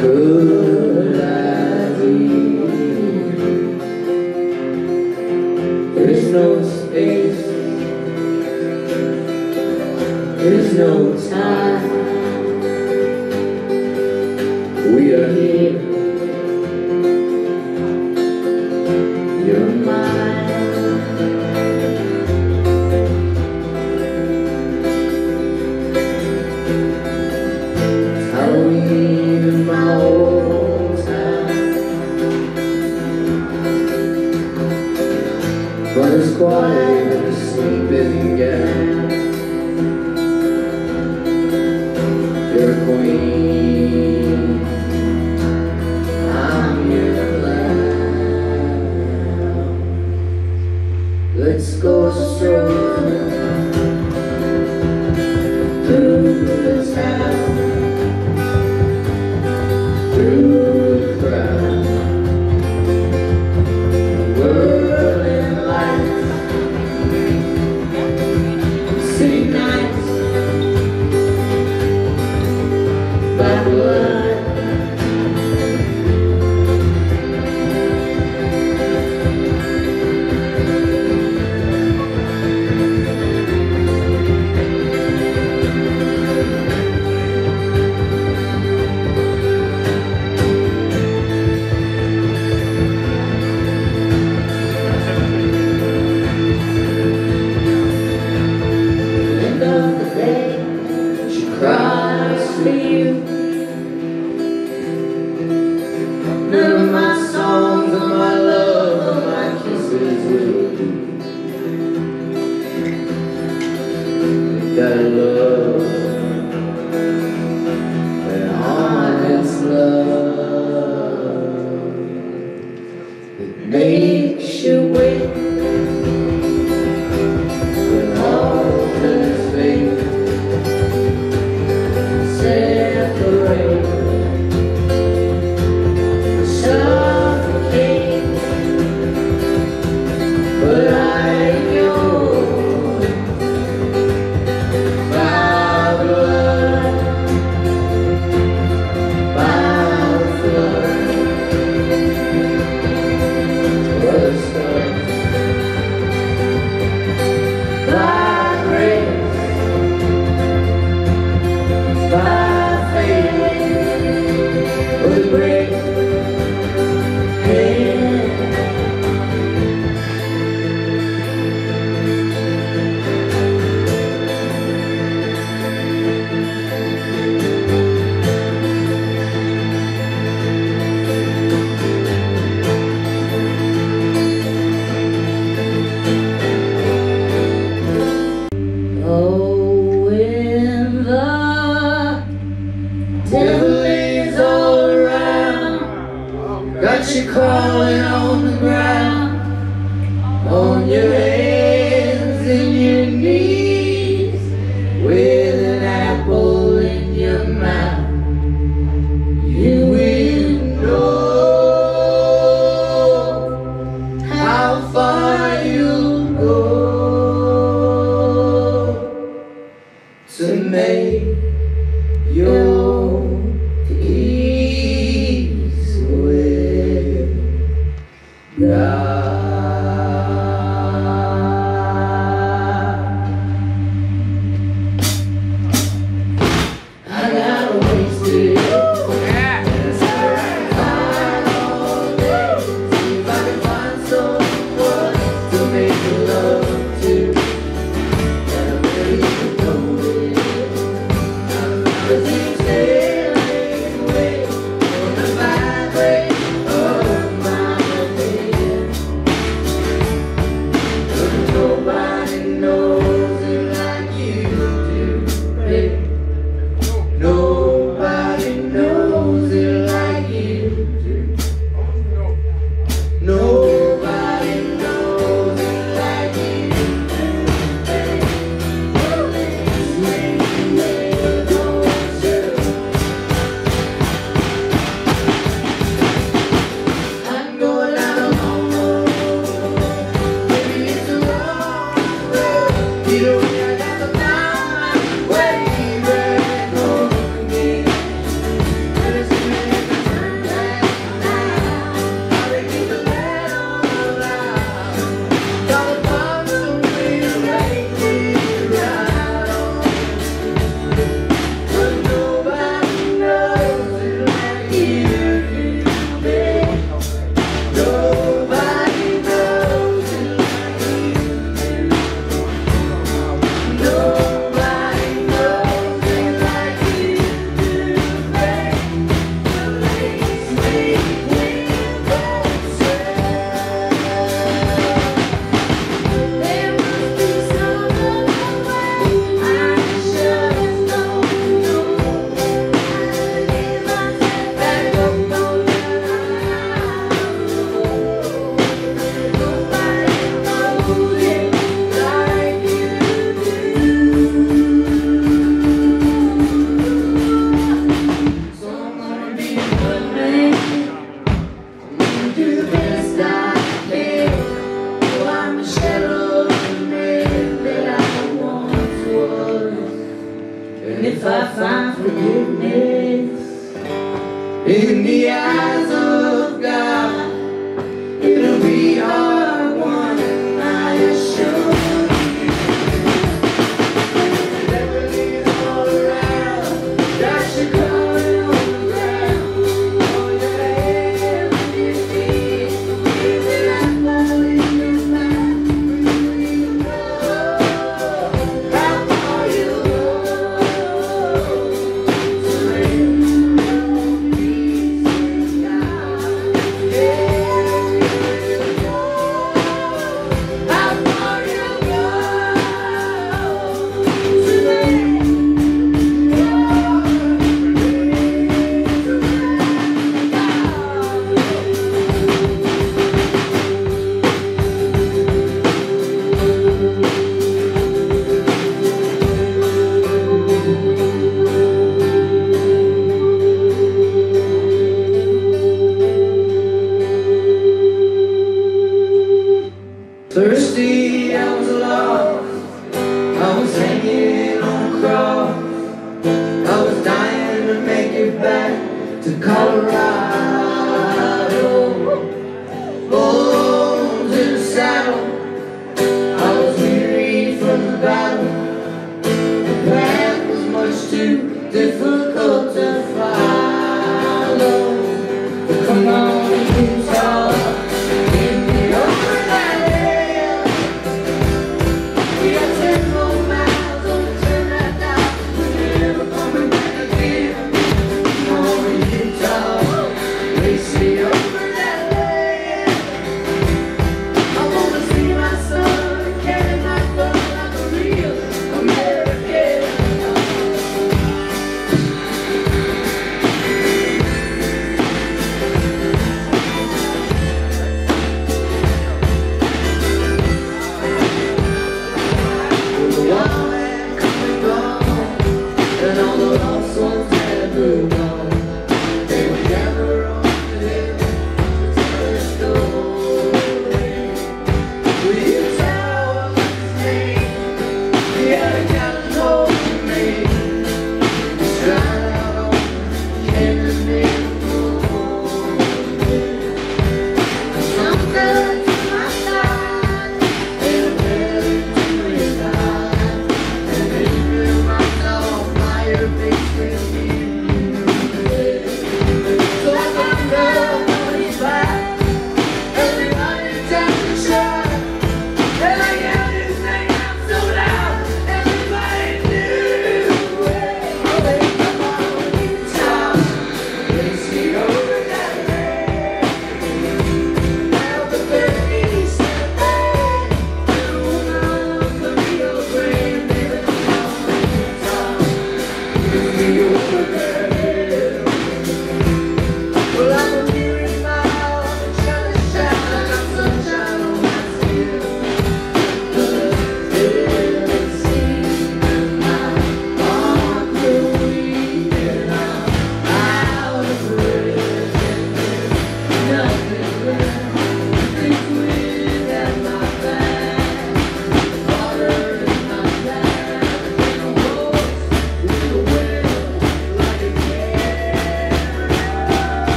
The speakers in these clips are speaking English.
could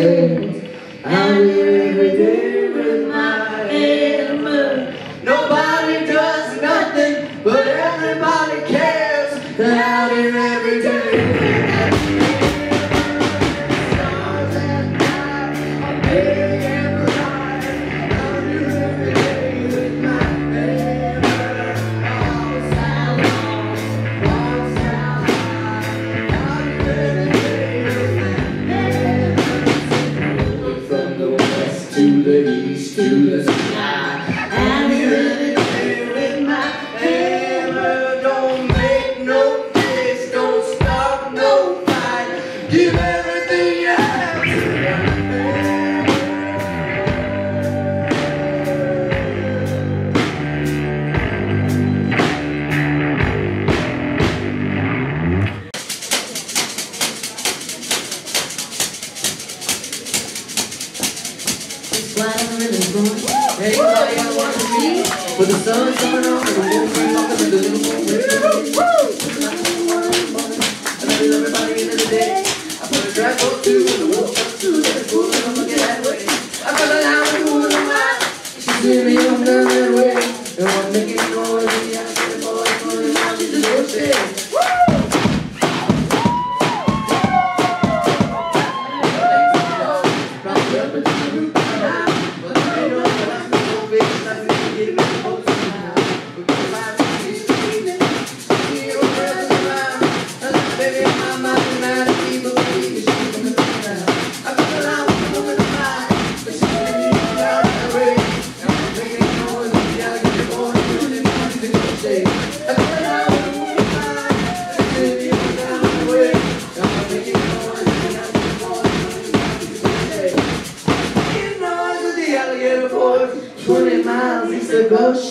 Senhor.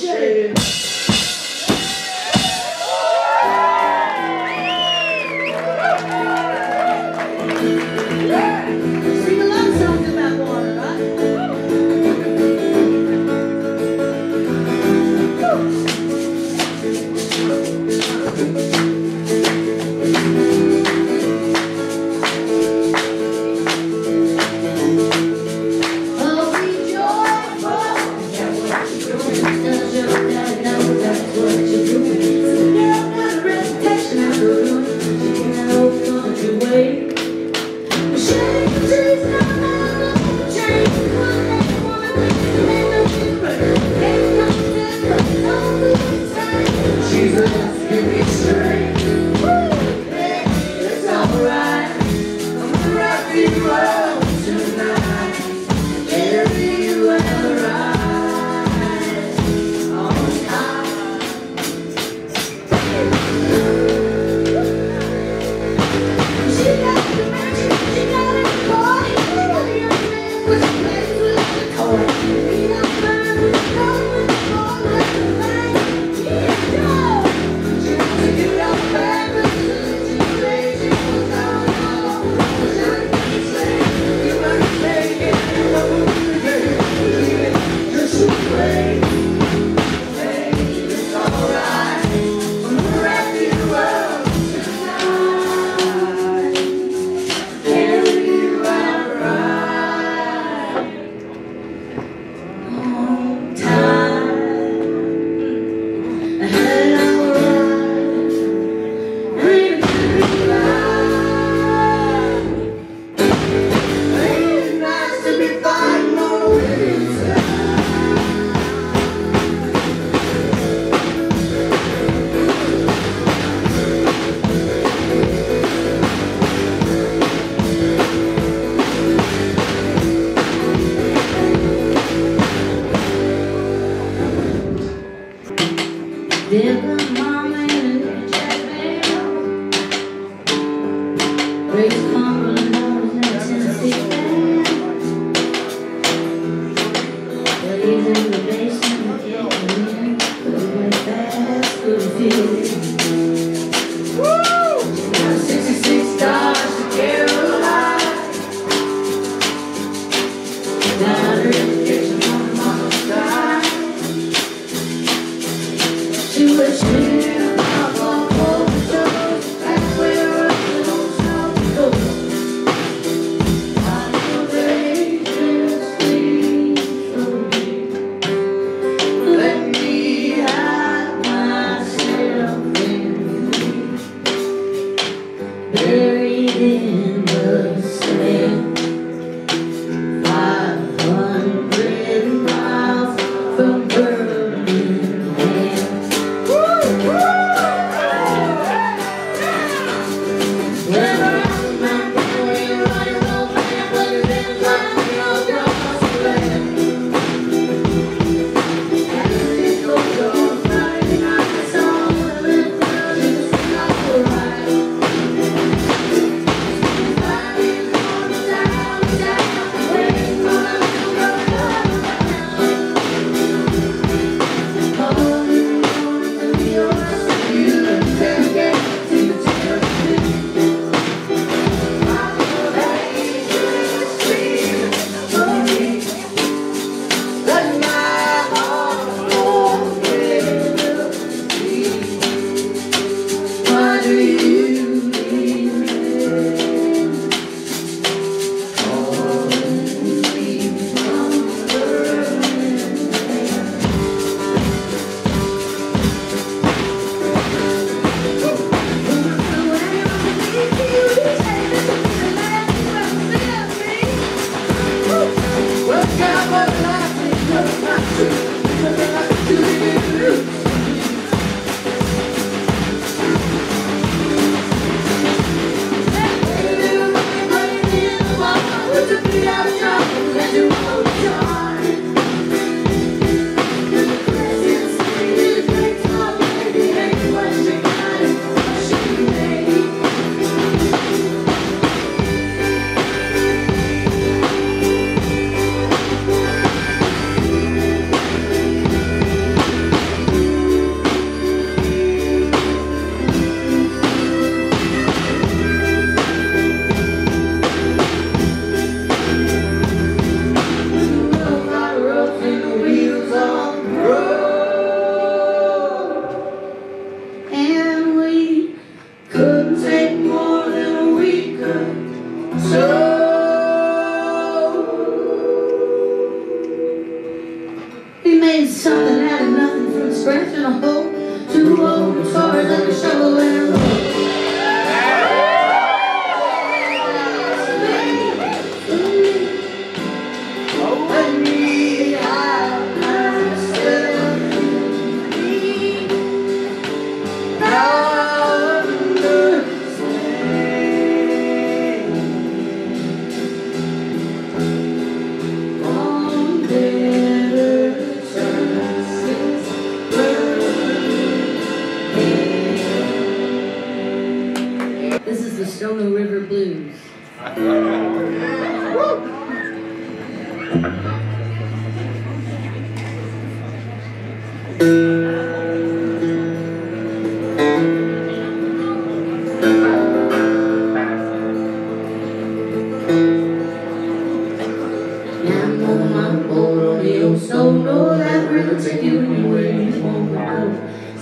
Of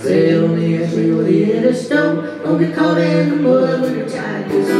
Sail on the edge, we were the end of stone. Don't get caught in the mud when the tide was on.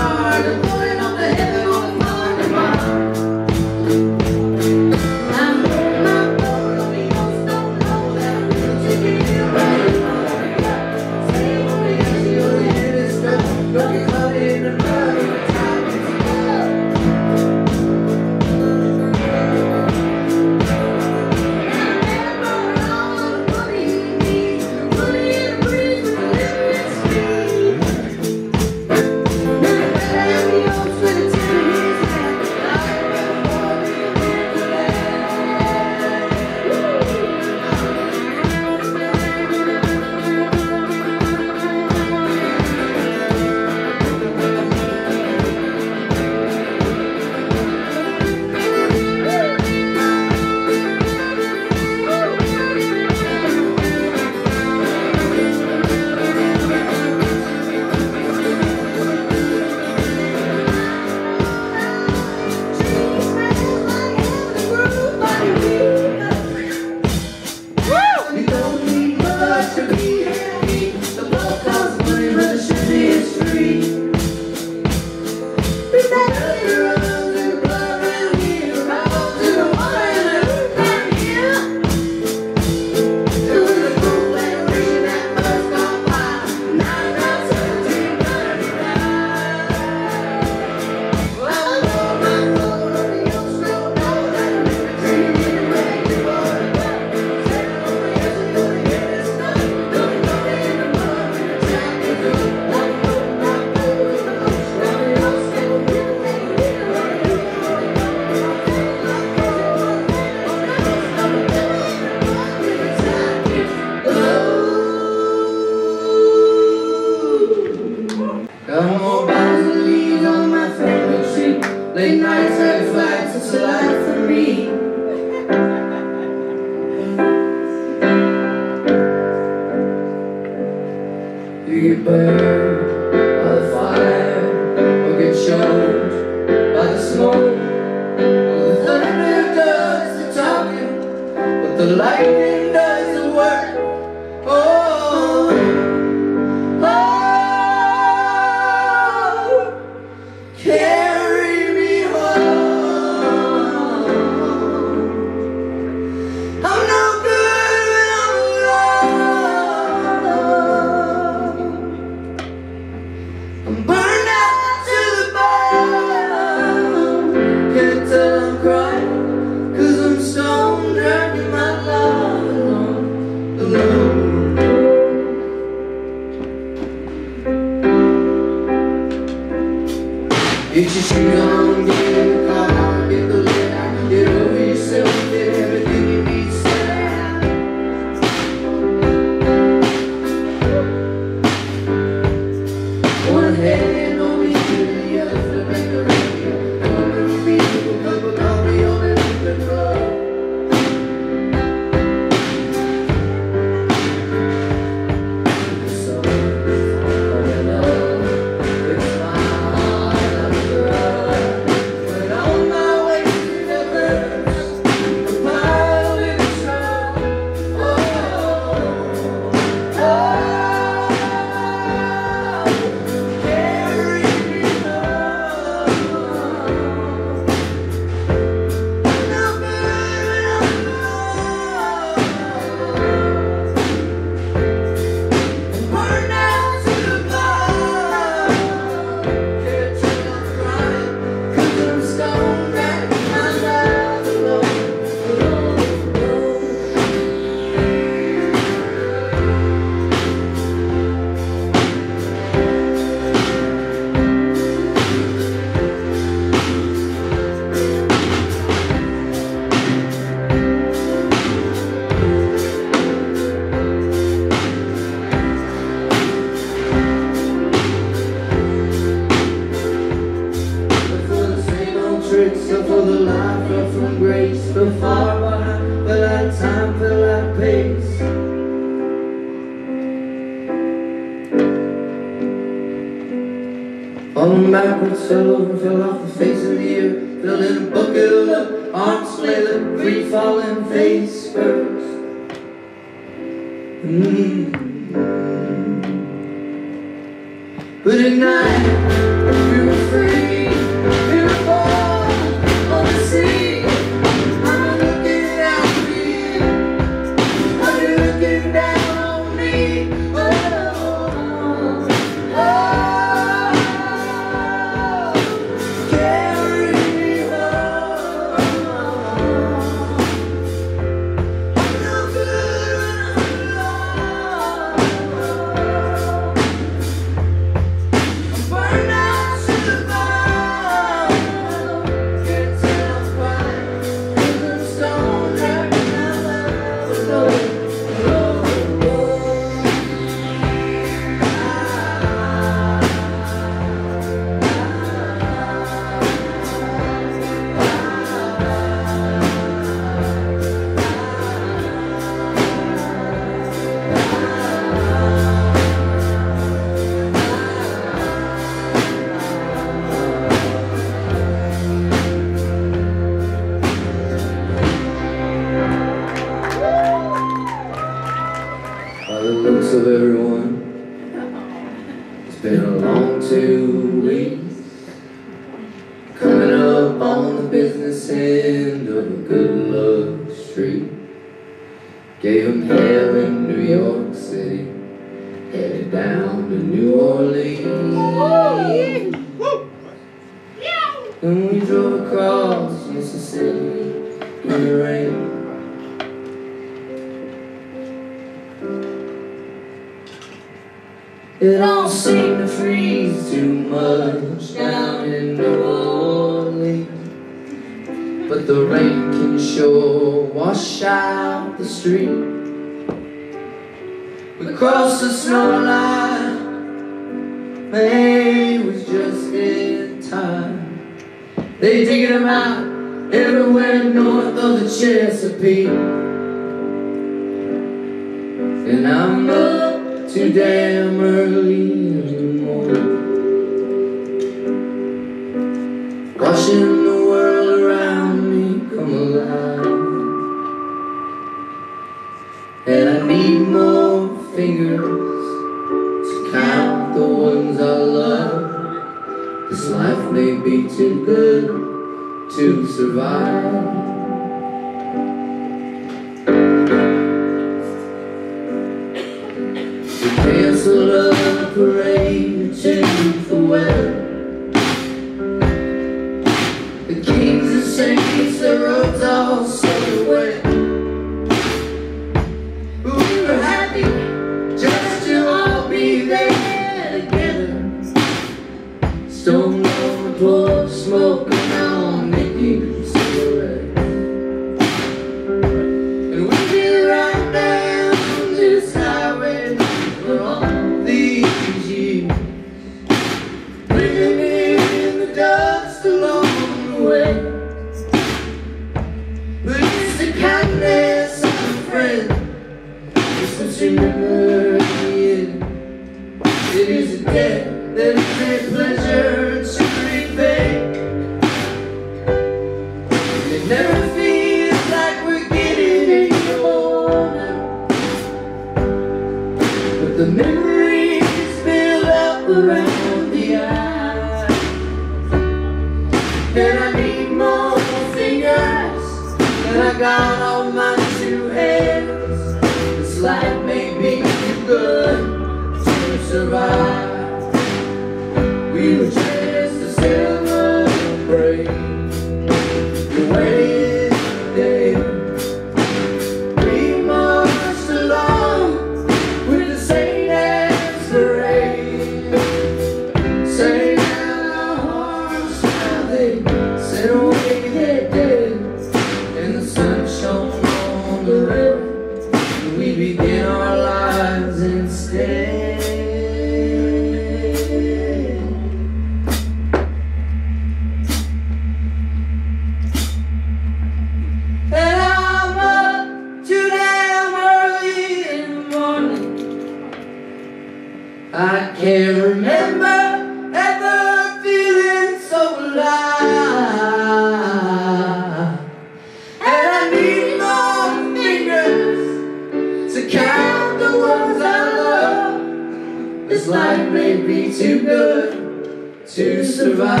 life may be too good to survive.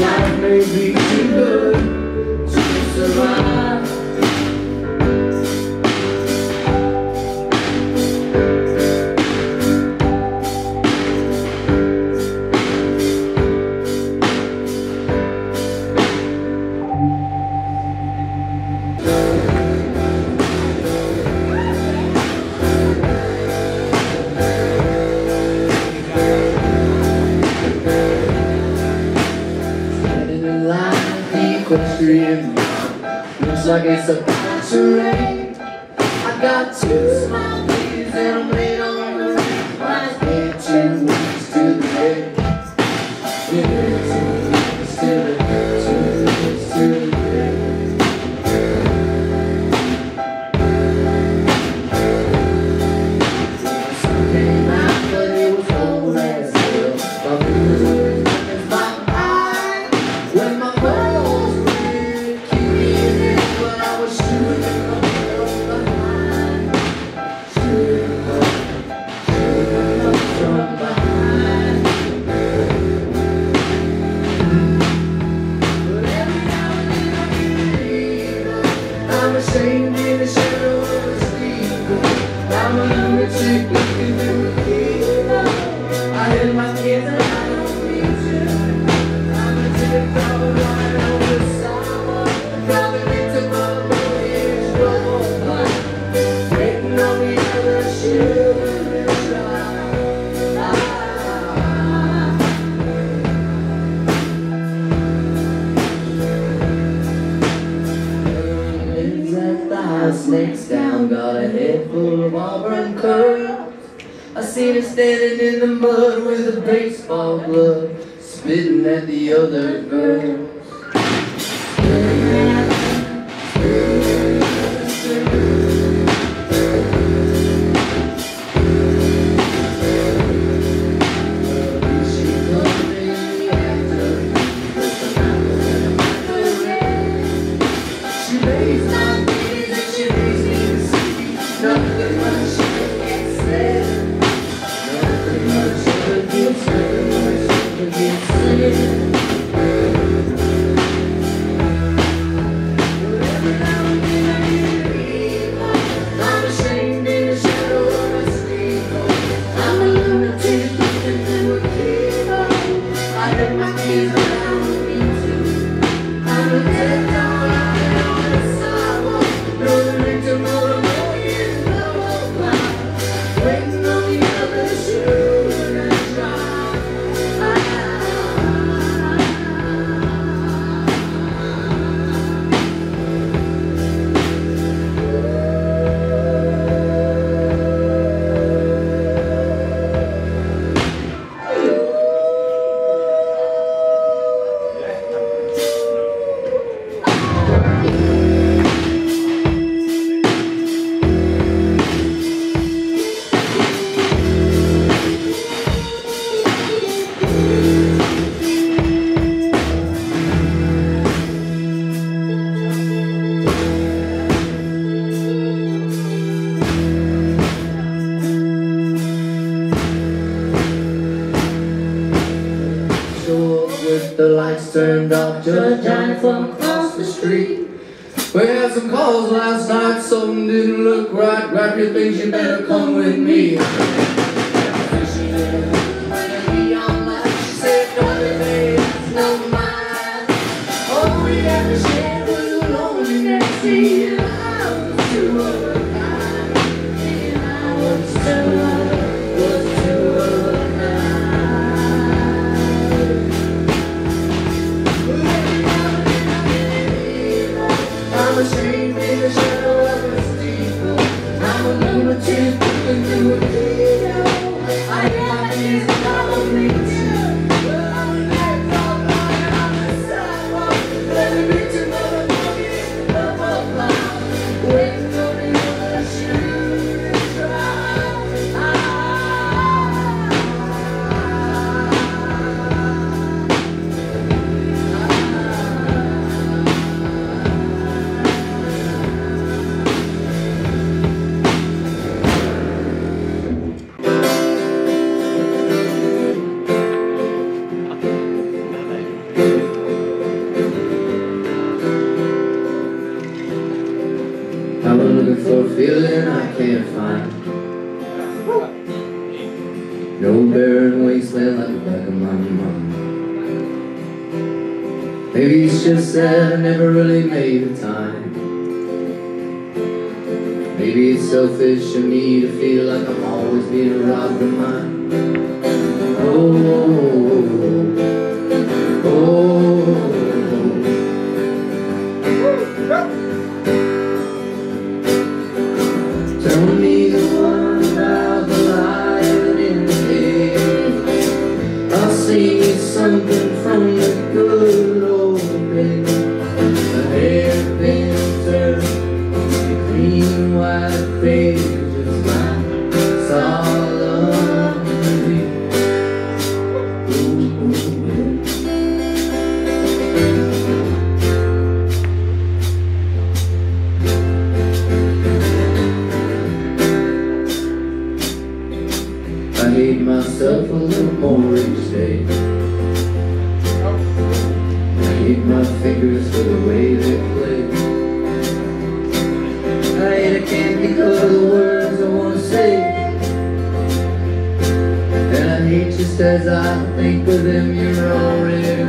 Life may be too good. blood, spitting at the other girls. from my fingers for the way they play. Tonight I can't think of the words I want to say. And I hate just as I think of them, you're already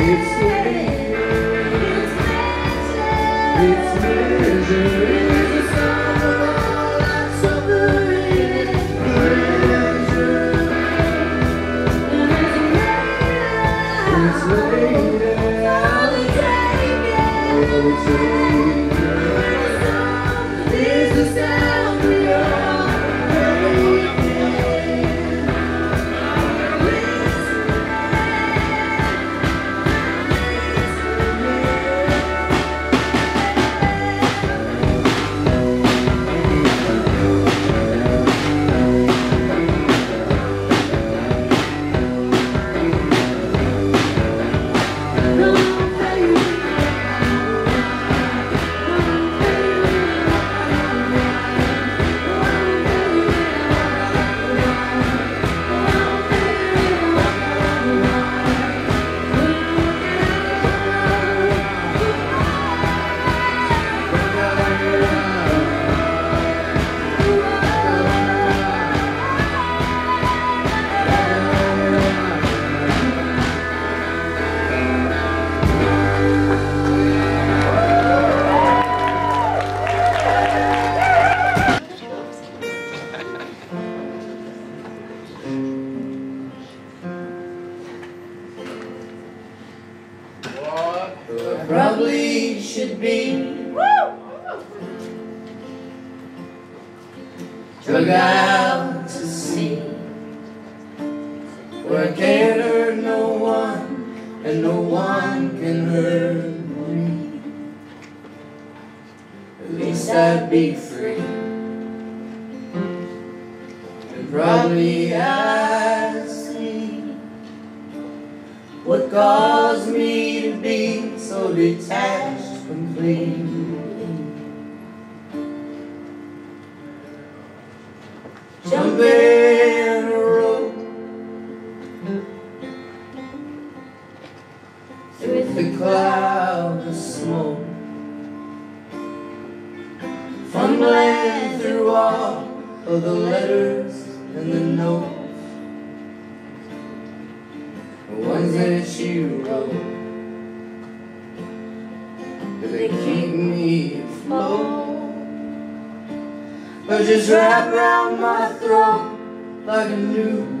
It's measure. It's measure. been a With the cloud of smoke. Fumbling through all of the letters. like a new